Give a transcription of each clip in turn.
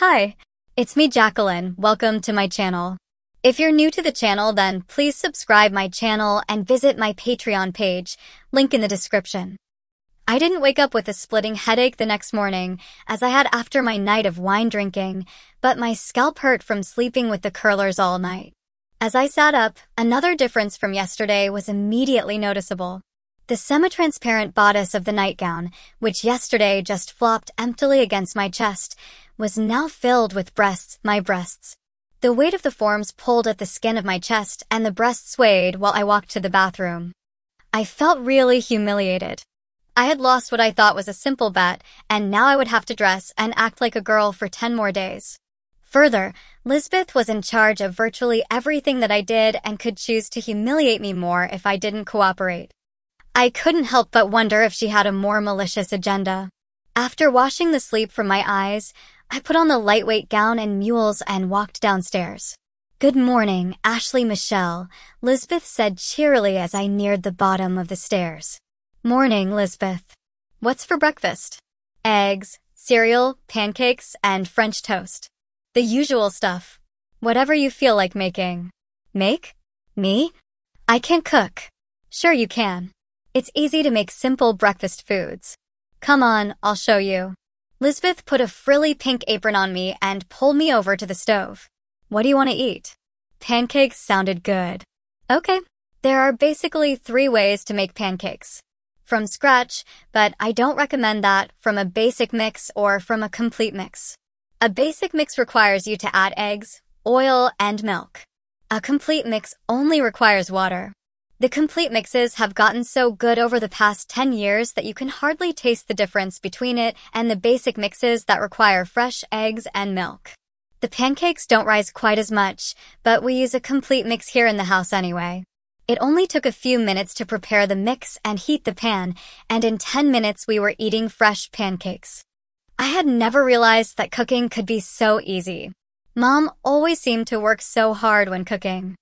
Hi, it's me Jacqueline. Welcome to my channel. If you're new to the channel, then please subscribe my channel and visit my Patreon page, link in the description. I didn't wake up with a splitting headache the next morning, as I had after my night of wine drinking, but my scalp hurt from sleeping with the curlers all night. As I sat up, another difference from yesterday was immediately noticeable. The semi-transparent bodice of the nightgown, which yesterday just flopped emptily against my chest, was now filled with breasts, my breasts. The weight of the forms pulled at the skin of my chest and the breasts swayed while I walked to the bathroom. I felt really humiliated. I had lost what I thought was a simple bet, and now I would have to dress and act like a girl for 10 more days. Further, Lisbeth was in charge of virtually everything that I did and could choose to humiliate me more if I didn't cooperate. I couldn't help but wonder if she had a more malicious agenda. After washing the sleep from my eyes, I put on the lightweight gown and mules and walked downstairs. Good morning, Ashley Michelle, Lisbeth said cheerily as I neared the bottom of the stairs. Morning, Lisbeth. What's for breakfast? Eggs, cereal, pancakes, and French toast. The usual stuff. Whatever you feel like making. Make? Me? I can cook. Sure you can. It's easy to make simple breakfast foods. Come on, I'll show you. Lisbeth put a frilly pink apron on me and pulled me over to the stove. What do you want to eat? Pancakes sounded good. Okay. There are basically three ways to make pancakes. From scratch, but I don't recommend that from a basic mix or from a complete mix. A basic mix requires you to add eggs, oil, and milk. A complete mix only requires water. The complete mixes have gotten so good over the past 10 years that you can hardly taste the difference between it and the basic mixes that require fresh eggs and milk. The pancakes don't rise quite as much, but we use a complete mix here in the house anyway. It only took a few minutes to prepare the mix and heat the pan, and in 10 minutes we were eating fresh pancakes. I had never realized that cooking could be so easy. Mom always seemed to work so hard when cooking.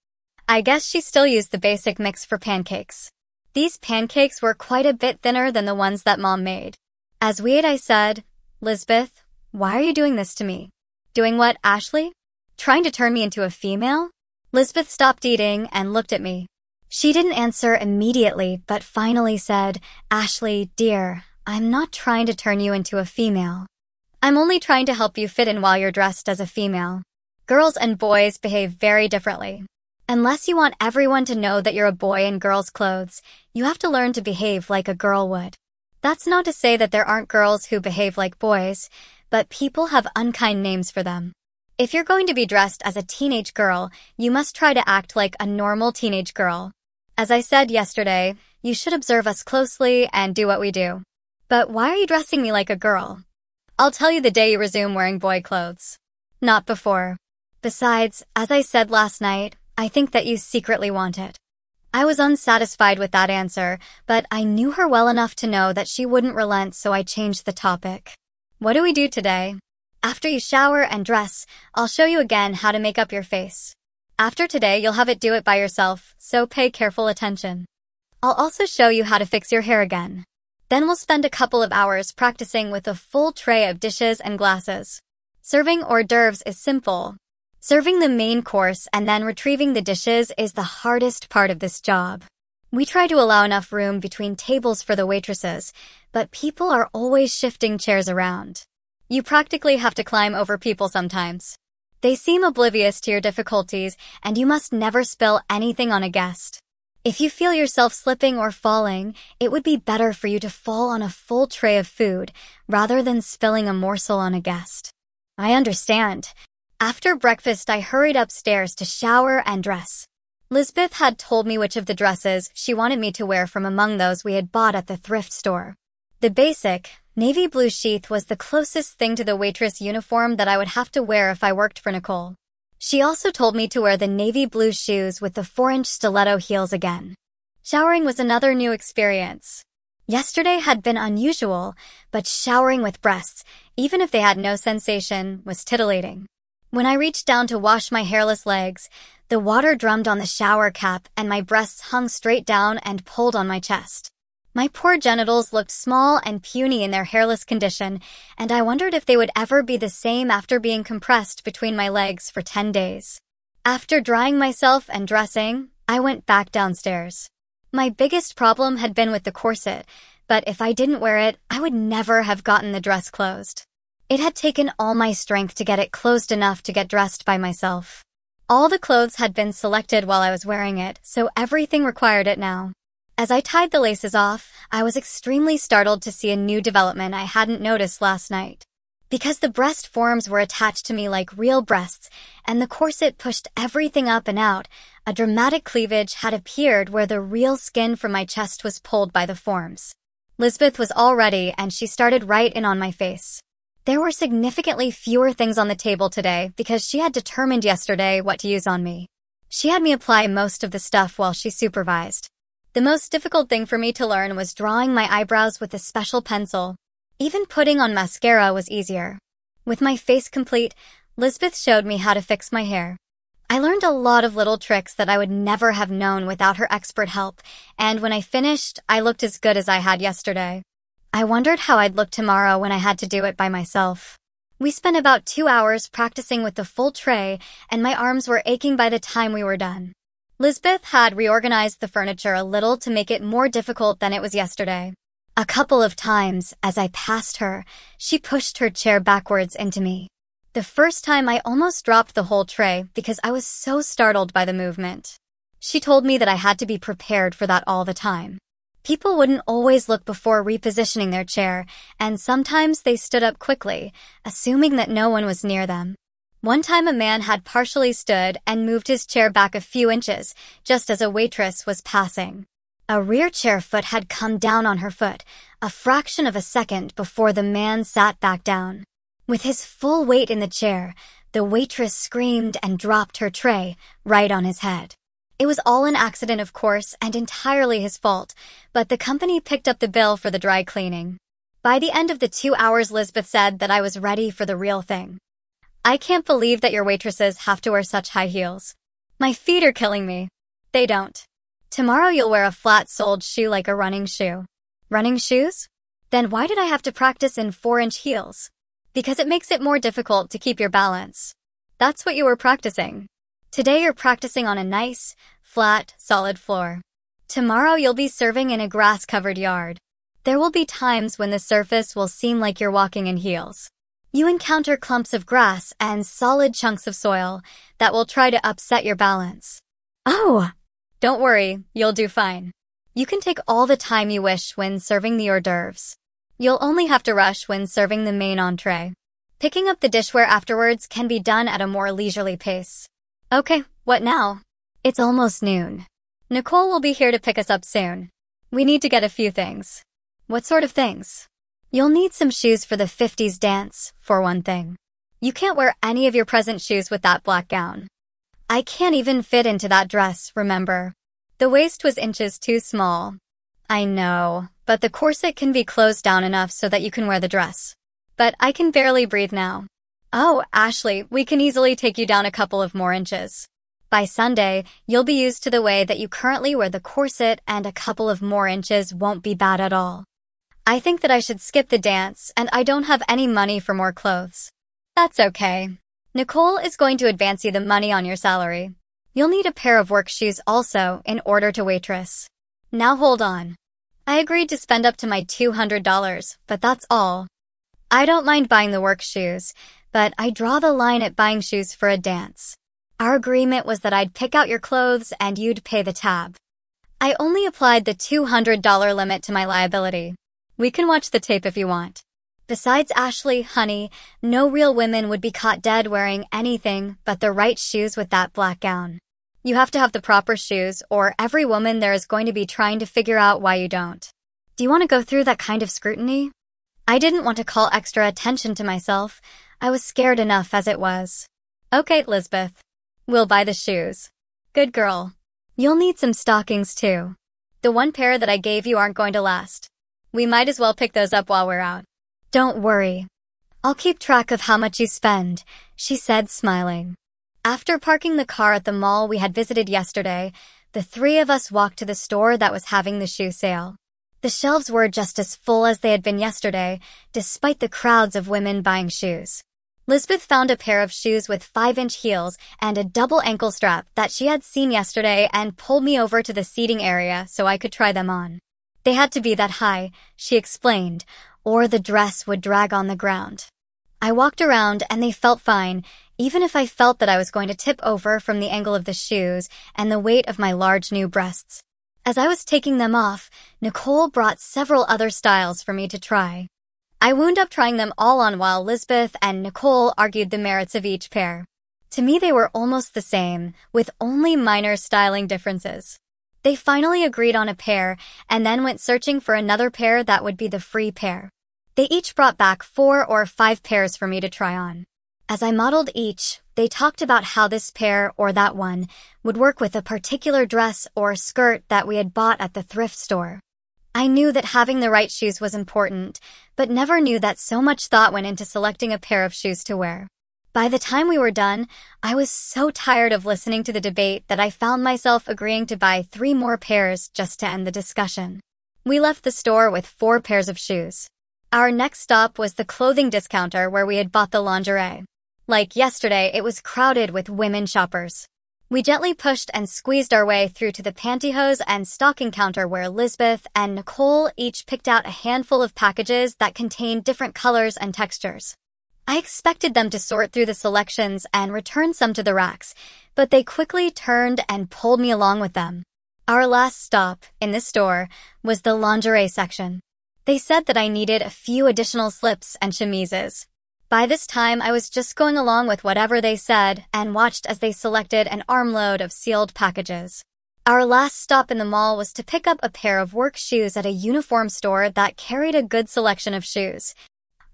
I guess she still used the basic mix for pancakes. These pancakes were quite a bit thinner than the ones that mom made. As we ate, I said, Lisbeth, why are you doing this to me? Doing what, Ashley? Trying to turn me into a female? Lisbeth stopped eating and looked at me. She didn't answer immediately, but finally said, Ashley, dear, I'm not trying to turn you into a female. I'm only trying to help you fit in while you're dressed as a female. Girls and boys behave very differently. Unless you want everyone to know that you're a boy in girl's clothes, you have to learn to behave like a girl would. That's not to say that there aren't girls who behave like boys, but people have unkind names for them. If you're going to be dressed as a teenage girl, you must try to act like a normal teenage girl. As I said yesterday, you should observe us closely and do what we do. But why are you dressing me like a girl? I'll tell you the day you resume wearing boy clothes. Not before. Besides, as I said last night, I think that you secretly want it. I was unsatisfied with that answer, but I knew her well enough to know that she wouldn't relent, so I changed the topic. What do we do today? After you shower and dress, I'll show you again how to make up your face. After today, you'll have it do it by yourself, so pay careful attention. I'll also show you how to fix your hair again. Then we'll spend a couple of hours practicing with a full tray of dishes and glasses. Serving hors d'oeuvres is simple, Serving the main course and then retrieving the dishes is the hardest part of this job. We try to allow enough room between tables for the waitresses, but people are always shifting chairs around. You practically have to climb over people sometimes. They seem oblivious to your difficulties, and you must never spill anything on a guest. If you feel yourself slipping or falling, it would be better for you to fall on a full tray of food rather than spilling a morsel on a guest. I understand. After breakfast, I hurried upstairs to shower and dress. Lisbeth had told me which of the dresses she wanted me to wear from among those we had bought at the thrift store. The basic, navy blue sheath was the closest thing to the waitress uniform that I would have to wear if I worked for Nicole. She also told me to wear the navy blue shoes with the 4-inch stiletto heels again. Showering was another new experience. Yesterday had been unusual, but showering with breasts, even if they had no sensation, was titillating. When I reached down to wash my hairless legs, the water drummed on the shower cap and my breasts hung straight down and pulled on my chest. My poor genitals looked small and puny in their hairless condition, and I wondered if they would ever be the same after being compressed between my legs for 10 days. After drying myself and dressing, I went back downstairs. My biggest problem had been with the corset, but if I didn't wear it, I would never have gotten the dress closed. It had taken all my strength to get it closed enough to get dressed by myself. All the clothes had been selected while I was wearing it, so everything required it now. As I tied the laces off, I was extremely startled to see a new development I hadn't noticed last night. Because the breast forms were attached to me like real breasts, and the corset pushed everything up and out, a dramatic cleavage had appeared where the real skin from my chest was pulled by the forms. Lisbeth was all ready, and she started right in on my face. There were significantly fewer things on the table today because she had determined yesterday what to use on me. She had me apply most of the stuff while she supervised. The most difficult thing for me to learn was drawing my eyebrows with a special pencil. Even putting on mascara was easier. With my face complete, Lisbeth showed me how to fix my hair. I learned a lot of little tricks that I would never have known without her expert help, and when I finished, I looked as good as I had yesterday. I wondered how I'd look tomorrow when I had to do it by myself. We spent about two hours practicing with the full tray, and my arms were aching by the time we were done. Lisbeth had reorganized the furniture a little to make it more difficult than it was yesterday. A couple of times, as I passed her, she pushed her chair backwards into me. The first time I almost dropped the whole tray because I was so startled by the movement. She told me that I had to be prepared for that all the time. People wouldn't always look before repositioning their chair, and sometimes they stood up quickly, assuming that no one was near them. One time a man had partially stood and moved his chair back a few inches, just as a waitress was passing. A rear chair foot had come down on her foot, a fraction of a second before the man sat back down. With his full weight in the chair, the waitress screamed and dropped her tray right on his head. It was all an accident, of course, and entirely his fault, but the company picked up the bill for the dry cleaning. By the end of the two hours, Lisbeth said that I was ready for the real thing. I can't believe that your waitresses have to wear such high heels. My feet are killing me. They don't. Tomorrow you'll wear a flat-soled shoe like a running shoe. Running shoes? Then why did I have to practice in four-inch heels? Because it makes it more difficult to keep your balance. That's what you were practicing. Today you're practicing on a nice, flat, solid floor. Tomorrow you'll be serving in a grass-covered yard. There will be times when the surface will seem like you're walking in heels. You encounter clumps of grass and solid chunks of soil that will try to upset your balance. Oh! Don't worry, you'll do fine. You can take all the time you wish when serving the hors d'oeuvres. You'll only have to rush when serving the main entree. Picking up the dishware afterwards can be done at a more leisurely pace. Okay, what now? It's almost noon. Nicole will be here to pick us up soon. We need to get a few things. What sort of things? You'll need some shoes for the 50s dance, for one thing. You can't wear any of your present shoes with that black gown. I can't even fit into that dress, remember? The waist was inches too small. I know, but the corset can be closed down enough so that you can wear the dress. But I can barely breathe now. Oh, Ashley, we can easily take you down a couple of more inches. By Sunday, you'll be used to the way that you currently wear the corset and a couple of more inches won't be bad at all. I think that I should skip the dance and I don't have any money for more clothes. That's okay. Nicole is going to advance you the money on your salary. You'll need a pair of work shoes also in order to waitress. Now hold on. I agreed to spend up to my $200, but that's all. I don't mind buying the work shoes, but I draw the line at buying shoes for a dance. Our agreement was that I'd pick out your clothes and you'd pay the tab. I only applied the $200 limit to my liability. We can watch the tape if you want. Besides Ashley, honey, no real women would be caught dead wearing anything but the right shoes with that black gown. You have to have the proper shoes, or every woman there is going to be trying to figure out why you don't. Do you want to go through that kind of scrutiny? I didn't want to call extra attention to myself, I was scared enough as it was. Okay, Lisbeth. We'll buy the shoes. Good girl. You'll need some stockings too. The one pair that I gave you aren't going to last. We might as well pick those up while we're out. Don't worry. I'll keep track of how much you spend, she said, smiling. After parking the car at the mall we had visited yesterday, the three of us walked to the store that was having the shoe sale. The shelves were just as full as they had been yesterday, despite the crowds of women buying shoes. Lisbeth found a pair of shoes with 5-inch heels and a double ankle strap that she had seen yesterday and pulled me over to the seating area so I could try them on. They had to be that high, she explained, or the dress would drag on the ground. I walked around and they felt fine, even if I felt that I was going to tip over from the angle of the shoes and the weight of my large new breasts. As I was taking them off, Nicole brought several other styles for me to try. I wound up trying them all on while Lisbeth and Nicole argued the merits of each pair. To me, they were almost the same, with only minor styling differences. They finally agreed on a pair and then went searching for another pair that would be the free pair. They each brought back four or five pairs for me to try on. As I modeled each, they talked about how this pair or that one would work with a particular dress or skirt that we had bought at the thrift store. I knew that having the right shoes was important, but never knew that so much thought went into selecting a pair of shoes to wear. By the time we were done, I was so tired of listening to the debate that I found myself agreeing to buy three more pairs just to end the discussion. We left the store with four pairs of shoes. Our next stop was the clothing discounter where we had bought the lingerie. Like yesterday, it was crowded with women shoppers. We gently pushed and squeezed our way through to the pantyhose and stocking counter where Lisbeth and Nicole each picked out a handful of packages that contained different colors and textures. I expected them to sort through the selections and return some to the racks, but they quickly turned and pulled me along with them. Our last stop, in this store, was the lingerie section. They said that I needed a few additional slips and chemises, by this time, I was just going along with whatever they said and watched as they selected an armload of sealed packages. Our last stop in the mall was to pick up a pair of work shoes at a uniform store that carried a good selection of shoes.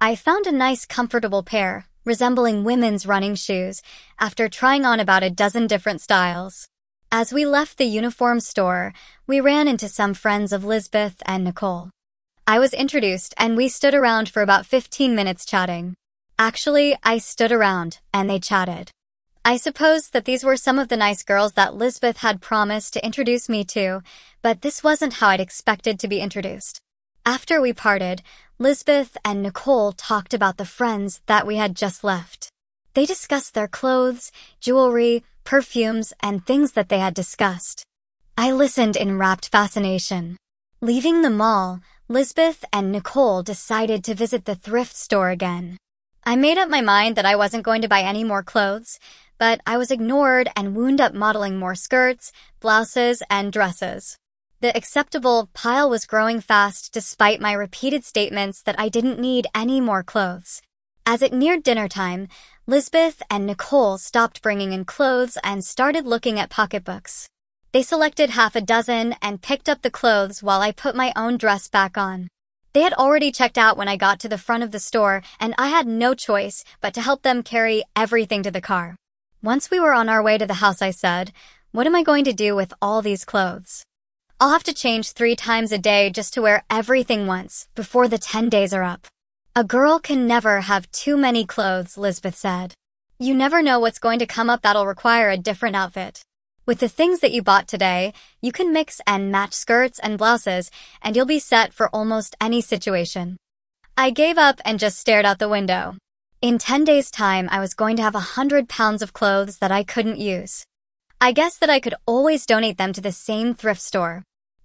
I found a nice comfortable pair, resembling women's running shoes, after trying on about a dozen different styles. As we left the uniform store, we ran into some friends of Lisbeth and Nicole. I was introduced and we stood around for about 15 minutes chatting. Actually, I stood around and they chatted. I suppose that these were some of the nice girls that Lisbeth had promised to introduce me to, but this wasn't how I'd expected to be introduced. After we parted, Lisbeth and Nicole talked about the friends that we had just left. They discussed their clothes, jewelry, perfumes, and things that they had discussed. I listened in rapt fascination. Leaving the mall, Lisbeth and Nicole decided to visit the thrift store again. I made up my mind that I wasn't going to buy any more clothes, but I was ignored and wound up modeling more skirts, blouses, and dresses. The acceptable pile was growing fast despite my repeated statements that I didn't need any more clothes. As it neared dinner time, Lisbeth and Nicole stopped bringing in clothes and started looking at pocketbooks. They selected half a dozen and picked up the clothes while I put my own dress back on. They had already checked out when I got to the front of the store, and I had no choice but to help them carry everything to the car. Once we were on our way to the house, I said, What am I going to do with all these clothes? I'll have to change three times a day just to wear everything once before the 10 days are up. A girl can never have too many clothes, Lisbeth said. You never know what's going to come up that'll require a different outfit. With the things that you bought today, you can mix and match skirts and blouses, and you'll be set for almost any situation. I gave up and just stared out the window. In 10 days' time, I was going to have a hundred pounds of clothes that I couldn't use. I guessed that I could always donate them to the same thrift store.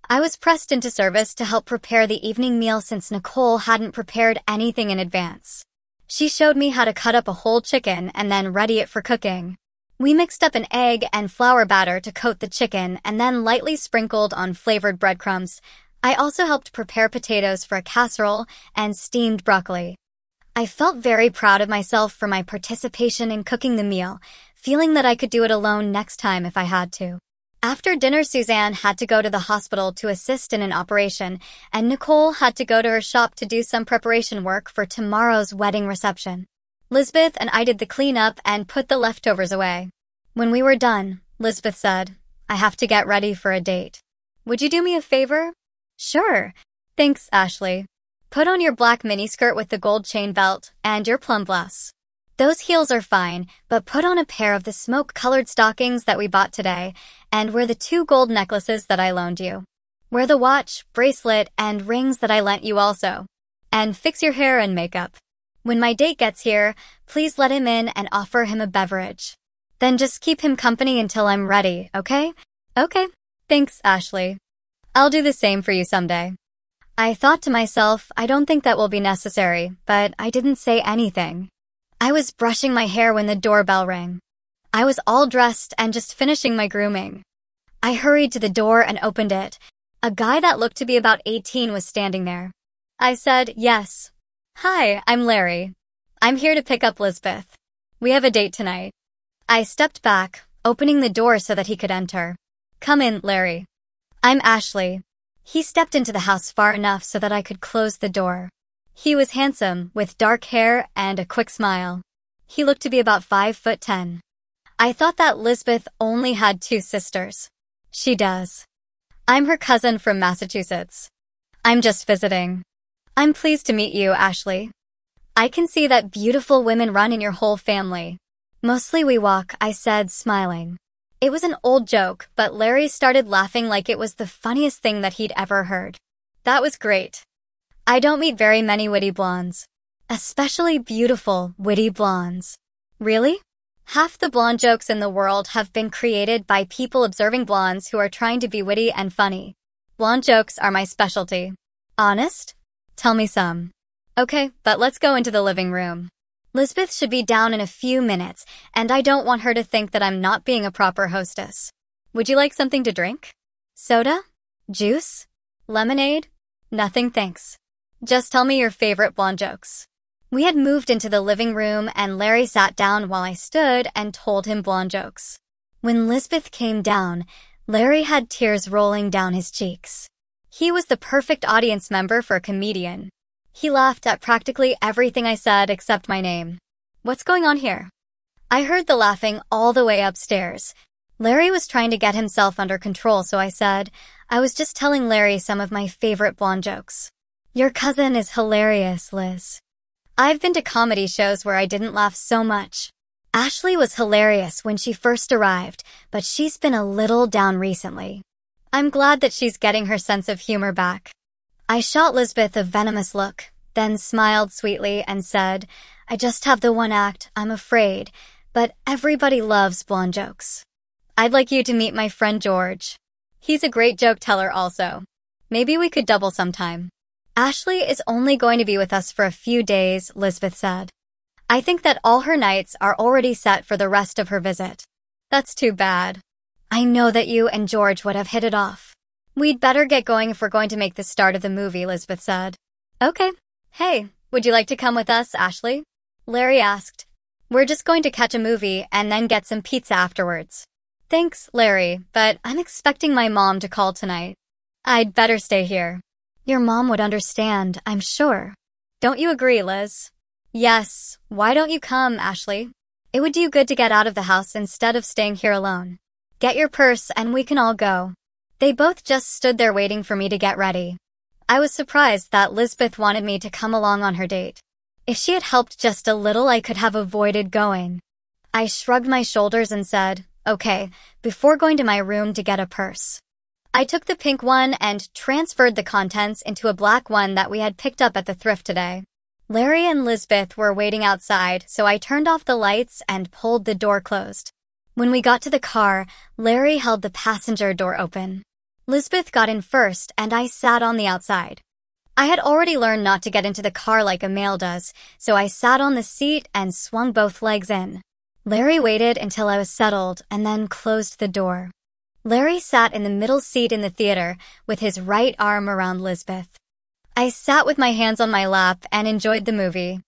I was pressed into service to help prepare the evening meal since Nicole hadn't prepared anything in advance. She showed me how to cut up a whole chicken and then ready it for cooking. We mixed up an egg and flour batter to coat the chicken and then lightly sprinkled on flavored breadcrumbs. I also helped prepare potatoes for a casserole and steamed broccoli. I felt very proud of myself for my participation in cooking the meal, feeling that I could do it alone next time if I had to. After dinner, Suzanne had to go to the hospital to assist in an operation, and Nicole had to go to her shop to do some preparation work for tomorrow's wedding reception. Lisbeth and I did the cleanup and put the leftovers away. When we were done, Lisbeth said, I have to get ready for a date. Would you do me a favor? Sure. Thanks, Ashley. Put on your black miniskirt with the gold chain belt and your plum blouse. Those heels are fine, but put on a pair of the smoke-colored stockings that we bought today and wear the two gold necklaces that I loaned you. Wear the watch, bracelet, and rings that I lent you also. And fix your hair and makeup. When my date gets here, please let him in and offer him a beverage. Then just keep him company until I'm ready, okay? Okay. Thanks, Ashley. I'll do the same for you someday. I thought to myself, I don't think that will be necessary, but I didn't say anything. I was brushing my hair when the doorbell rang. I was all dressed and just finishing my grooming. I hurried to the door and opened it. A guy that looked to be about 18 was standing there. I said, yes. Hi, I'm Larry. I'm here to pick up Lisbeth. We have a date tonight. I stepped back, opening the door so that he could enter. Come in, Larry. I'm Ashley. He stepped into the house far enough so that I could close the door. He was handsome, with dark hair and a quick smile. He looked to be about five foot ten. I thought that Lisbeth only had two sisters. She does. I'm her cousin from Massachusetts. I'm just visiting. I'm pleased to meet you, Ashley. I can see that beautiful women run in your whole family. Mostly we walk, I said, smiling. It was an old joke, but Larry started laughing like it was the funniest thing that he'd ever heard. That was great. I don't meet very many witty blondes. Especially beautiful, witty blondes. Really? Half the blonde jokes in the world have been created by people observing blondes who are trying to be witty and funny. Blonde jokes are my specialty. Honest? Tell me some. Okay, but let's go into the living room. Lisbeth should be down in a few minutes, and I don't want her to think that I'm not being a proper hostess. Would you like something to drink? Soda? Juice? Lemonade? Nothing thanks. Just tell me your favorite blonde jokes. We had moved into the living room and Larry sat down while I stood and told him blonde jokes. When Lisbeth came down, Larry had tears rolling down his cheeks. He was the perfect audience member for a comedian. He laughed at practically everything I said except my name. What's going on here? I heard the laughing all the way upstairs. Larry was trying to get himself under control, so I said, I was just telling Larry some of my favorite blonde jokes. Your cousin is hilarious, Liz. I've been to comedy shows where I didn't laugh so much. Ashley was hilarious when she first arrived, but she's been a little down recently. I'm glad that she's getting her sense of humor back. I shot Lisbeth a venomous look, then smiled sweetly and said, I just have the one act, I'm afraid, but everybody loves blonde jokes. I'd like you to meet my friend George. He's a great joke teller also. Maybe we could double sometime. Ashley is only going to be with us for a few days, Lisbeth said. I think that all her nights are already set for the rest of her visit. That's too bad. I know that you and George would have hit it off. We'd better get going if we're going to make the start of the movie, Lisbeth said. Okay. Hey, would you like to come with us, Ashley? Larry asked. We're just going to catch a movie and then get some pizza afterwards. Thanks, Larry, but I'm expecting my mom to call tonight. I'd better stay here. Your mom would understand, I'm sure. Don't you agree, Liz? Yes. Why don't you come, Ashley? It would do you good to get out of the house instead of staying here alone. Get your purse and we can all go. They both just stood there waiting for me to get ready. I was surprised that Lisbeth wanted me to come along on her date. If she had helped just a little, I could have avoided going. I shrugged my shoulders and said, okay, before going to my room to get a purse. I took the pink one and transferred the contents into a black one that we had picked up at the thrift today. Larry and Lisbeth were waiting outside, so I turned off the lights and pulled the door closed. When we got to the car, Larry held the passenger door open. Lisbeth got in first, and I sat on the outside. I had already learned not to get into the car like a male does, so I sat on the seat and swung both legs in. Larry waited until I was settled and then closed the door. Larry sat in the middle seat in the theater with his right arm around Lisbeth. I sat with my hands on my lap and enjoyed the movie.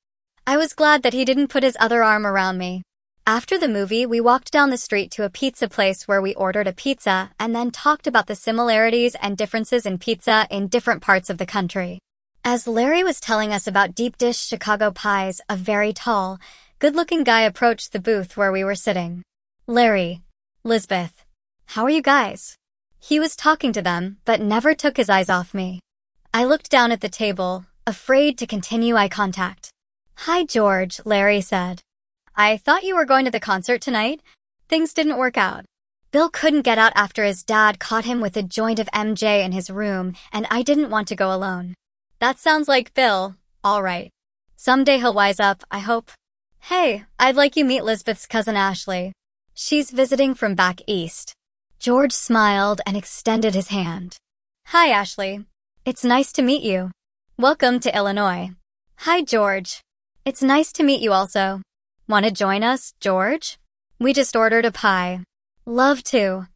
I was glad that he didn't put his other arm around me. After the movie, we walked down the street to a pizza place where we ordered a pizza and then talked about the similarities and differences in pizza in different parts of the country. As Larry was telling us about deep dish Chicago pies, a very tall, good-looking guy approached the booth where we were sitting. Larry, Lisbeth, how are you guys? He was talking to them, but never took his eyes off me. I looked down at the table, afraid to continue eye contact. Hi, George, Larry said. I thought you were going to the concert tonight. Things didn't work out. Bill couldn't get out after his dad caught him with a joint of MJ in his room, and I didn't want to go alone. That sounds like Bill. All right. Someday he'll wise up, I hope. Hey, I'd like you meet Lisbeth's cousin Ashley. She's visiting from back east. George smiled and extended his hand. Hi, Ashley. It's nice to meet you. Welcome to Illinois. Hi, George. It's nice to meet you also. Want to join us, George? We just ordered a pie. Love to.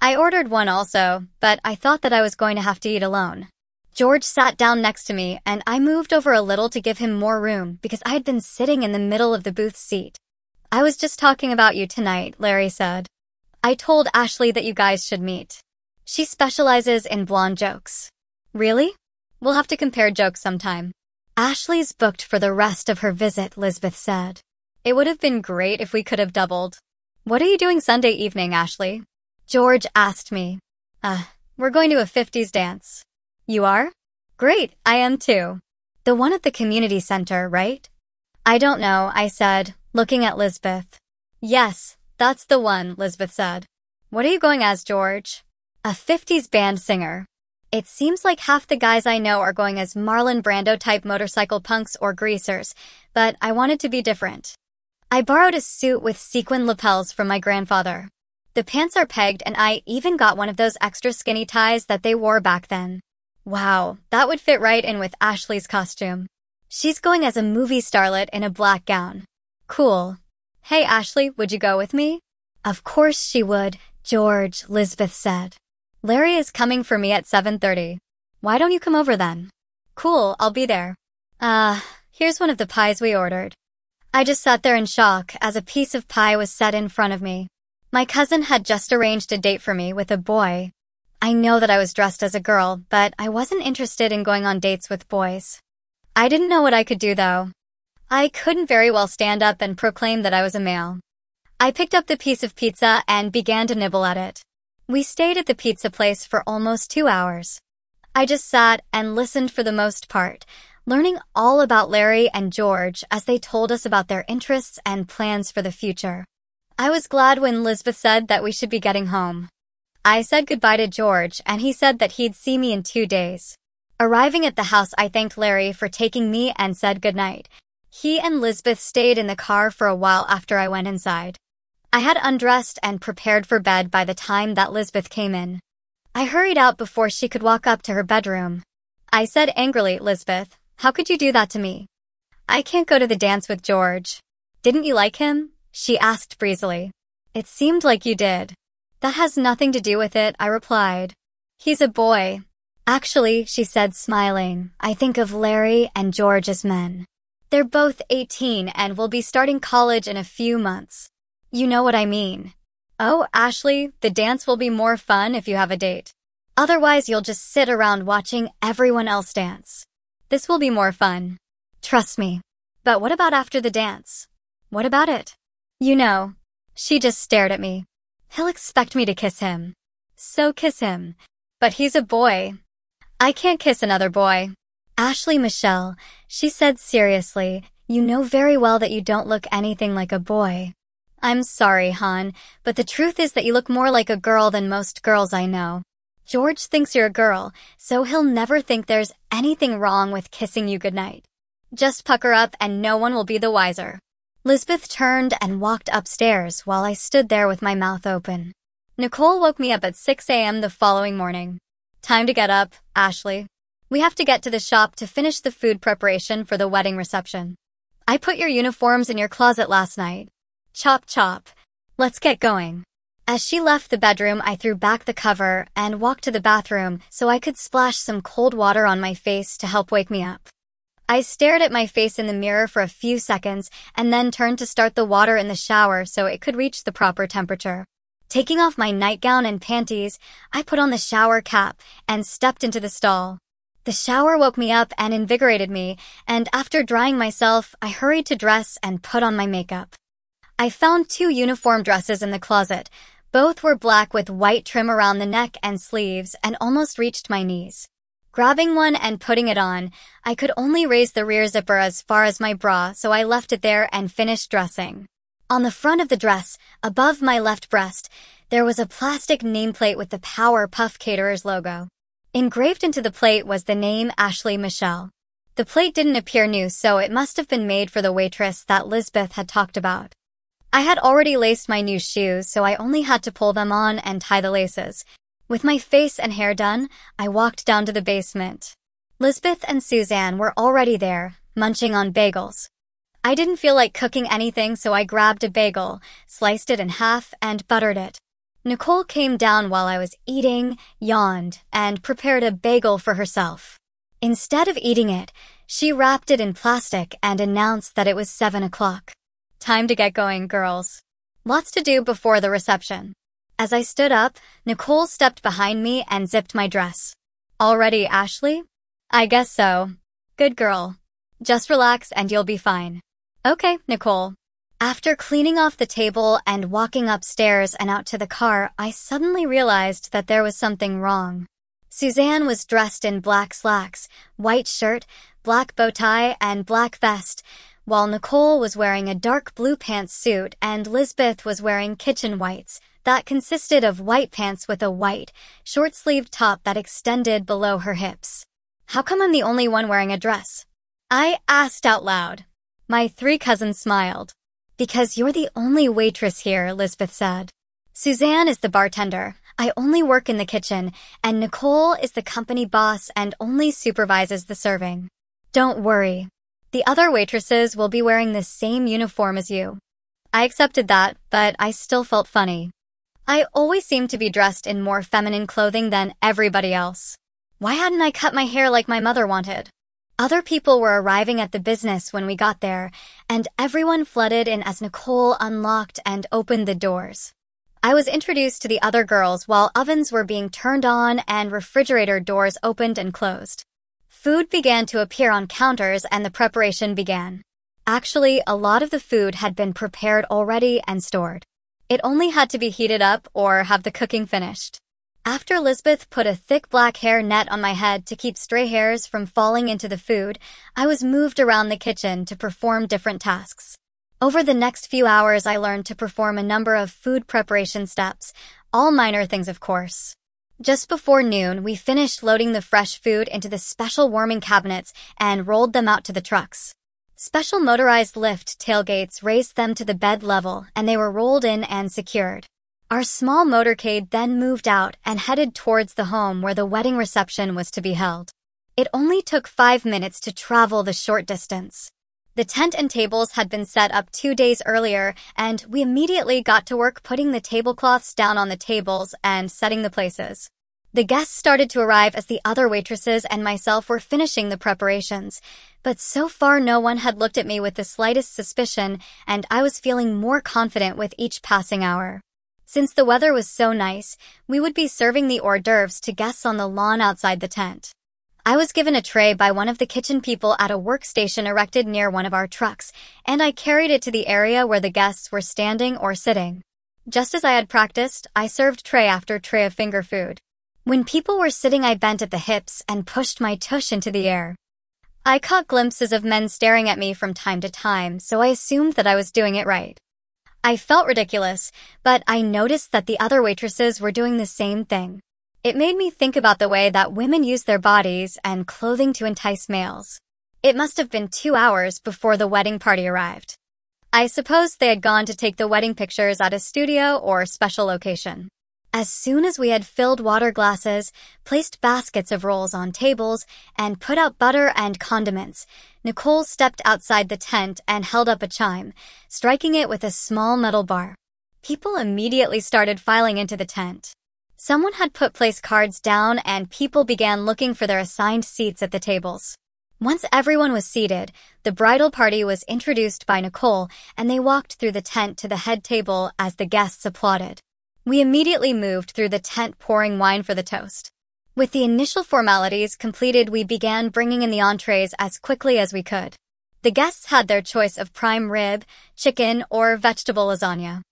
I ordered one also, but I thought that I was going to have to eat alone. George sat down next to me, and I moved over a little to give him more room because I had been sitting in the middle of the booth seat. I was just talking about you tonight, Larry said. I told Ashley that you guys should meet. She specializes in blonde jokes. Really? We'll have to compare jokes sometime. Ashley's booked for the rest of her visit, Lisbeth said. It would have been great if we could have doubled. What are you doing Sunday evening, Ashley? George asked me. Uh, we're going to a 50s dance. You are? Great, I am too. The one at the community center, right? I don't know, I said, looking at Lisbeth. Yes, that's the one, Lisbeth said. What are you going as, George? A 50s band singer. It seems like half the guys I know are going as Marlon Brando type motorcycle punks or greasers, but I wanted to be different. I borrowed a suit with sequin lapels from my grandfather. The pants are pegged and I even got one of those extra skinny ties that they wore back then. Wow, that would fit right in with Ashley's costume. She's going as a movie starlet in a black gown. Cool. Hey Ashley, would you go with me? Of course she would, George, Lisbeth said. Larry is coming for me at 7.30. Why don't you come over then? Cool, I'll be there. Ah, uh, here's one of the pies we ordered. I just sat there in shock as a piece of pie was set in front of me. My cousin had just arranged a date for me with a boy. I know that I was dressed as a girl, but I wasn't interested in going on dates with boys. I didn't know what I could do though. I couldn't very well stand up and proclaim that I was a male. I picked up the piece of pizza and began to nibble at it. We stayed at the pizza place for almost two hours. I just sat and listened for the most part, learning all about Larry and George as they told us about their interests and plans for the future. I was glad when Lisbeth said that we should be getting home. I said goodbye to George, and he said that he'd see me in two days. Arriving at the house, I thanked Larry for taking me and said goodnight. He and Lisbeth stayed in the car for a while after I went inside. I had undressed and prepared for bed by the time that Lisbeth came in. I hurried out before she could walk up to her bedroom. I said angrily, Lisbeth, how could you do that to me? I can't go to the dance with George. Didn't you like him? She asked breezily. It seemed like you did. That has nothing to do with it, I replied. He's a boy. Actually, she said smiling, I think of Larry and George as men. They're both 18 and will be starting college in a few months. You know what I mean. Oh, Ashley, the dance will be more fun if you have a date. Otherwise, you'll just sit around watching everyone else dance. This will be more fun. Trust me. But what about after the dance? What about it? You know. She just stared at me. He'll expect me to kiss him. So kiss him. But he's a boy. I can't kiss another boy. Ashley Michelle, she said seriously, you know very well that you don't look anything like a boy. I'm sorry, Han, but the truth is that you look more like a girl than most girls I know. George thinks you're a girl, so he'll never think there's anything wrong with kissing you goodnight. Just pucker up and no one will be the wiser. Lisbeth turned and walked upstairs while I stood there with my mouth open. Nicole woke me up at 6 a.m. the following morning. Time to get up, Ashley. We have to get to the shop to finish the food preparation for the wedding reception. I put your uniforms in your closet last night. Chop chop. Let's get going. As she left the bedroom, I threw back the cover and walked to the bathroom so I could splash some cold water on my face to help wake me up. I stared at my face in the mirror for a few seconds and then turned to start the water in the shower so it could reach the proper temperature. Taking off my nightgown and panties, I put on the shower cap and stepped into the stall. The shower woke me up and invigorated me, and after drying myself, I hurried to dress and put on my makeup. I found two uniform dresses in the closet, both were black with white trim around the neck and sleeves and almost reached my knees. Grabbing one and putting it on, I could only raise the rear zipper as far as my bra, so I left it there and finished dressing. On the front of the dress, above my left breast, There was a plastic nameplate with the Power Puff Caterers logo. Engraved into the plate was the name Ashley Michelle. The plate didn't appear new, so it must have been made for the waitress that Lisbeth had talked about. I had already laced my new shoes, so I only had to pull them on and tie the laces. With my face and hair done, I walked down to the basement. Lisbeth and Suzanne were already there, munching on bagels. I didn't feel like cooking anything, so I grabbed a bagel, sliced it in half, and buttered it. Nicole came down while I was eating, yawned, and prepared a bagel for herself. Instead of eating it, she wrapped it in plastic and announced that it was seven o'clock. Time to get going, girls. Lots to do before the reception. As I stood up, Nicole stepped behind me and zipped my dress. Already, Ashley? I guess so. Good girl. Just relax and you'll be fine. Okay, Nicole. After cleaning off the table and walking upstairs and out to the car, I suddenly realized that there was something wrong. Suzanne was dressed in black slacks, white shirt, black bow tie, and black vest, while Nicole was wearing a dark blue pantsuit and Lisbeth was wearing kitchen whites that consisted of white pants with a white, short-sleeved top that extended below her hips. How come I'm the only one wearing a dress? I asked out loud. My three cousins smiled. Because you're the only waitress here, Lisbeth said. Suzanne is the bartender. I only work in the kitchen, and Nicole is the company boss and only supervises the serving. Don't worry. The other waitresses will be wearing the same uniform as you. I accepted that, but I still felt funny. I always seemed to be dressed in more feminine clothing than everybody else. Why hadn't I cut my hair like my mother wanted? Other people were arriving at the business when we got there, and everyone flooded in as Nicole unlocked and opened the doors. I was introduced to the other girls while ovens were being turned on and refrigerator doors opened and closed. Food began to appear on counters and the preparation began. Actually, a lot of the food had been prepared already and stored. It only had to be heated up or have the cooking finished. After Lisbeth put a thick black hair net on my head to keep stray hairs from falling into the food, I was moved around the kitchen to perform different tasks. Over the next few hours, I learned to perform a number of food preparation steps, all minor things, of course. Just before noon, we finished loading the fresh food into the special warming cabinets and rolled them out to the trucks. Special motorized lift tailgates raised them to the bed level and they were rolled in and secured. Our small motorcade then moved out and headed towards the home where the wedding reception was to be held. It only took five minutes to travel the short distance. The tent and tables had been set up two days earlier, and we immediately got to work putting the tablecloths down on the tables and setting the places. The guests started to arrive as the other waitresses and myself were finishing the preparations, but so far no one had looked at me with the slightest suspicion, and I was feeling more confident with each passing hour. Since the weather was so nice, we would be serving the hors d'oeuvres to guests on the lawn outside the tent. I was given a tray by one of the kitchen people at a workstation erected near one of our trucks, and I carried it to the area where the guests were standing or sitting. Just as I had practiced, I served tray after tray of finger food. When people were sitting, I bent at the hips and pushed my tush into the air. I caught glimpses of men staring at me from time to time, so I assumed that I was doing it right. I felt ridiculous, but I noticed that the other waitresses were doing the same thing. It made me think about the way that women use their bodies and clothing to entice males. It must have been two hours before the wedding party arrived. I suppose they had gone to take the wedding pictures at a studio or special location. As soon as we had filled water glasses, placed baskets of rolls on tables, and put out butter and condiments, Nicole stepped outside the tent and held up a chime, striking it with a small metal bar. People immediately started filing into the tent. Someone had put place cards down and people began looking for their assigned seats at the tables. Once everyone was seated, the bridal party was introduced by Nicole and they walked through the tent to the head table as the guests applauded. We immediately moved through the tent pouring wine for the toast. With the initial formalities completed, we began bringing in the entrees as quickly as we could. The guests had their choice of prime rib, chicken, or vegetable lasagna.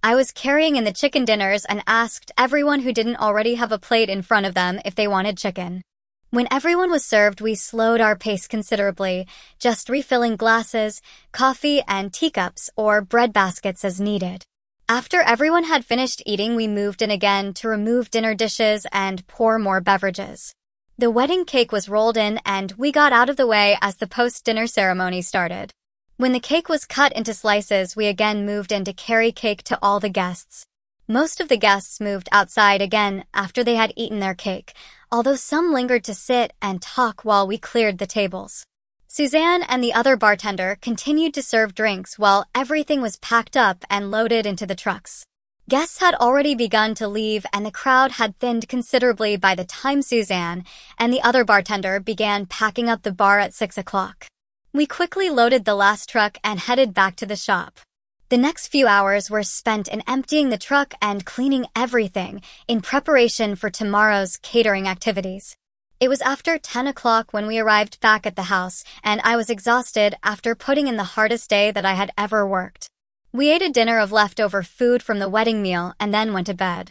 I was carrying in the chicken dinners and asked everyone who didn't already have a plate in front of them if they wanted chicken. When everyone was served, we slowed our pace considerably, just refilling glasses, coffee, and teacups or bread baskets as needed. After everyone had finished eating, we moved in again to remove dinner dishes and pour more beverages. The wedding cake was rolled in and we got out of the way as the post-dinner ceremony started. When the cake was cut into slices, we again moved in to carry cake to all the guests. Most of the guests moved outside again after they had eaten their cake, although some lingered to sit and talk while we cleared the tables. Suzanne and the other bartender continued to serve drinks while everything was packed up and loaded into the trucks. Guests had already begun to leave and the crowd had thinned considerably by the time Suzanne and the other bartender began packing up the bar at six o'clock. We quickly loaded the last truck and headed back to the shop. The next few hours were spent in emptying the truck and cleaning everything in preparation for tomorrow's catering activities. It was after 10 o'clock when we arrived back at the house, and I was exhausted after putting in the hardest day that I had ever worked. We ate a dinner of leftover food from the wedding meal and then went to bed.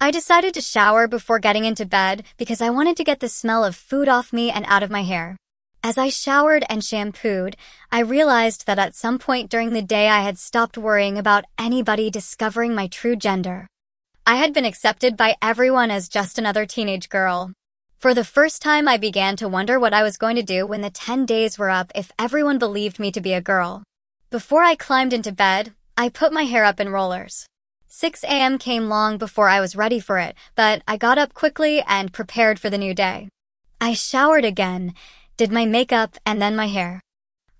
I decided to shower before getting into bed because I wanted to get the smell of food off me and out of my hair. As I showered and shampooed, I realized that at some point during the day I had stopped worrying about anybody discovering my true gender. I had been accepted by everyone as just another teenage girl, for the first time, I began to wonder what I was going to do when the 10 days were up if everyone believed me to be a girl. Before I climbed into bed, I put my hair up in rollers. 6 a.m. came long before I was ready for it, but I got up quickly and prepared for the new day. I showered again, did my makeup, and then my hair.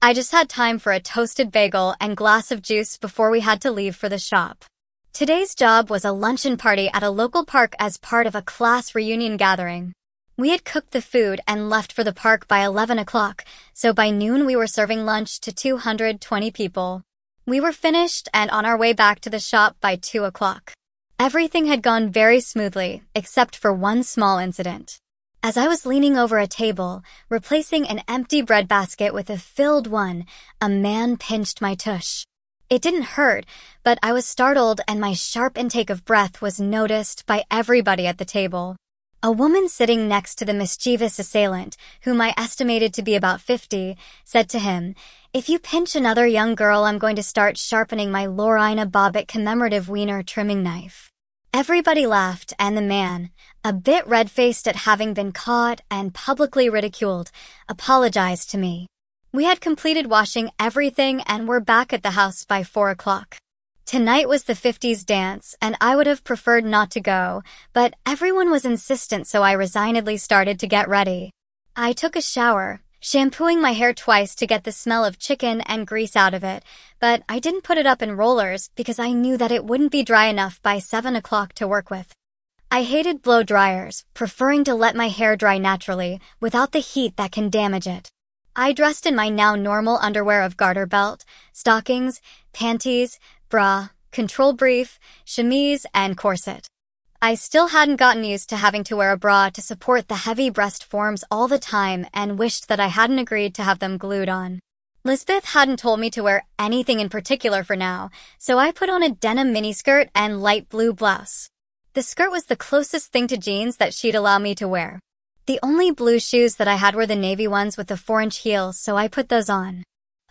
I just had time for a toasted bagel and glass of juice before we had to leave for the shop. Today's job was a luncheon party at a local park as part of a class reunion gathering. We had cooked the food and left for the park by 11 o'clock, so by noon we were serving lunch to 220 people. We were finished and on our way back to the shop by 2 o'clock. Everything had gone very smoothly, except for one small incident. As I was leaning over a table, replacing an empty bread basket with a filled one, a man pinched my tush. It didn't hurt, but I was startled and my sharp intake of breath was noticed by everybody at the table. A woman sitting next to the mischievous assailant, whom I estimated to be about 50, said to him, If you pinch another young girl, I'm going to start sharpening my Lorena Bobbitt commemorative wiener trimming knife. Everybody laughed, and the man, a bit red-faced at having been caught and publicly ridiculed, apologized to me. We had completed washing everything and were back at the house by four o'clock. Tonight was the 50s dance, and I would have preferred not to go, but everyone was insistent so I resignedly started to get ready. I took a shower, shampooing my hair twice to get the smell of chicken and grease out of it, but I didn't put it up in rollers because I knew that it wouldn't be dry enough by 7 o'clock to work with. I hated blow dryers, preferring to let my hair dry naturally, without the heat that can damage it. I dressed in my now normal underwear of garter belt, stockings, panties, bra, control brief, chemise, and corset. I still hadn't gotten used to having to wear a bra to support the heavy breast forms all the time and wished that I hadn't agreed to have them glued on. Lisbeth hadn't told me to wear anything in particular for now, so I put on a denim miniskirt and light blue blouse. The skirt was the closest thing to jeans that she'd allow me to wear. The only blue shoes that I had were the navy ones with the 4-inch heels, so I put those on.